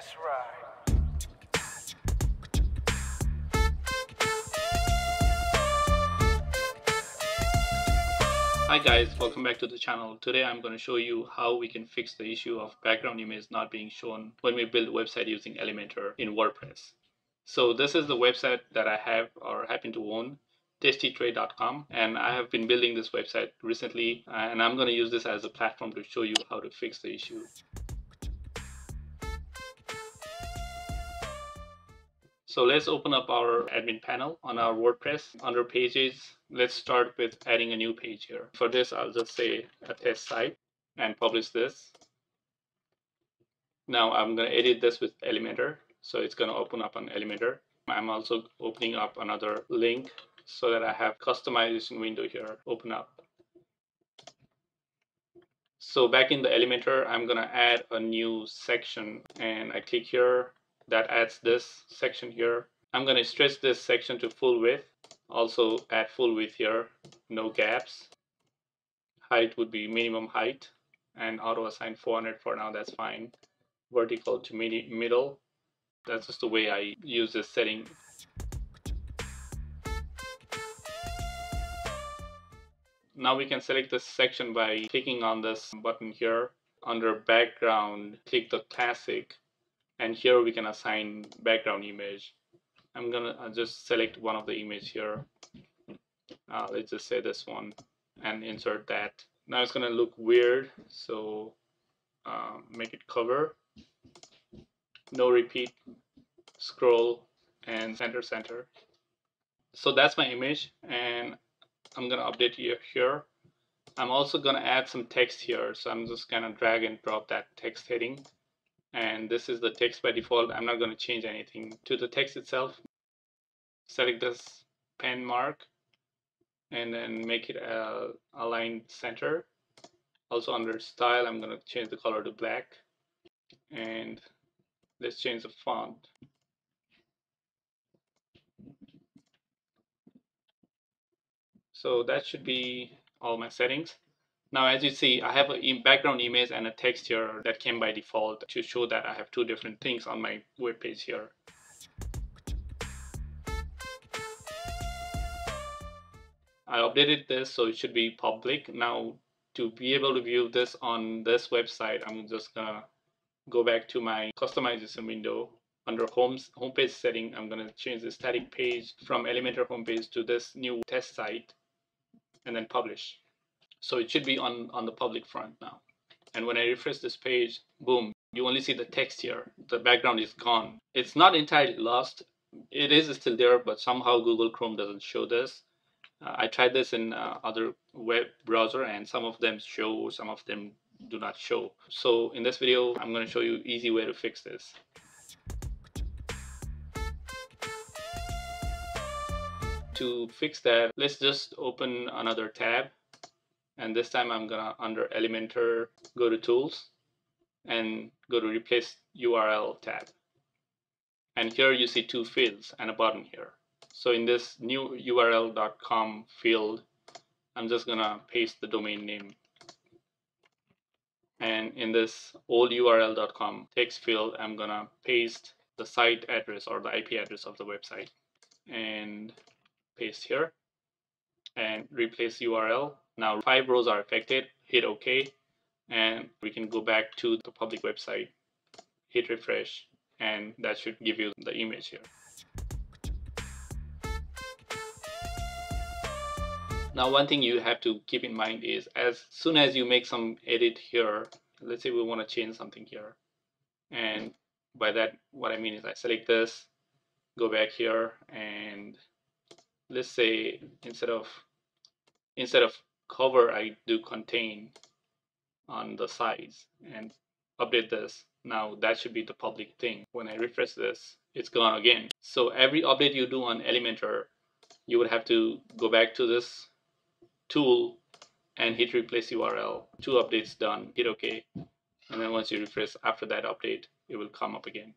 That's right. Hi guys, welcome back to the channel. Today I'm going to show you how we can fix the issue of background image not being shown when we build a website using Elementor in WordPress. So this is the website that I have or happen to own tastytrade.com and I have been building this website recently and I'm going to use this as a platform to show you how to fix the issue. So let's open up our admin panel on our WordPress. Under pages, let's start with adding a new page here. For this, I'll just say a test site and publish this. Now I'm going to edit this with Elementor. So it's going to open up on Elementor. I'm also opening up another link so that I have customization window here open up. So back in the Elementor, I'm going to add a new section and I click here that adds this section here. I'm going to stretch this section to full width. Also add full width here, no gaps. Height would be minimum height and auto assign 400 for now, that's fine. Vertical to middle, that's just the way I use this setting. Now we can select this section by clicking on this button here. Under background, click the classic and here we can assign background image. I'm gonna uh, just select one of the image here. Uh, let's just say this one and insert that. Now it's gonna look weird so uh, make it cover. No repeat. Scroll and center center. So that's my image and I'm gonna update here here. I'm also gonna add some text here so I'm just gonna drag and drop that text heading and this is the text by default. I'm not going to change anything to the text itself. Select this pen mark and then make it uh, a aligned center. Also under style I'm going to change the color to black and let's change the font. So that should be all my settings now, as you see, I have a background image and a text here that came by default to show that I have two different things on my web page here. I updated this so it should be public. Now, to be able to view this on this website, I'm just gonna go back to my customization window. Under homes, homepage setting, I'm gonna change the static page from Elementor homepage to this new test site and then publish. So it should be on, on the public front now. And when I refresh this page, boom, you only see the text here. The background is gone. It's not entirely lost. It is still there, but somehow Google Chrome doesn't show this. Uh, I tried this in uh, other web browser and some of them show, some of them do not show. So in this video, I'm going to show you easy way to fix this. To fix that, let's just open another tab and this time I'm gonna under Elementor go to tools and go to replace URL tab. And here you see two fields and a button here. So in this new url.com field I'm just gonna paste the domain name. And in this old url.com text field I'm gonna paste the site address or the IP address of the website and paste here and replace URL now five rows are affected, hit OK, and we can go back to the public website, hit refresh, and that should give you the image here. Now one thing you have to keep in mind is as soon as you make some edit here, let's say we want to change something here. And by that, what I mean is I select this, go back here, and let's say instead of instead of cover I do contain on the sides and update this. Now that should be the public thing. When I refresh this, it's gone again. So every update you do on Elementor, you would have to go back to this tool and hit replace URL. Two updates done, hit OK. And then once you refresh after that update, it will come up again.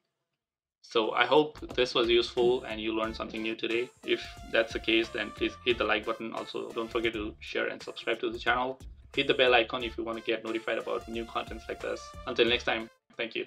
So I hope this was useful and you learned something new today. If that's the case, then please hit the like button. Also, don't forget to share and subscribe to the channel. Hit the bell icon if you want to get notified about new contents like this. Until next time, thank you.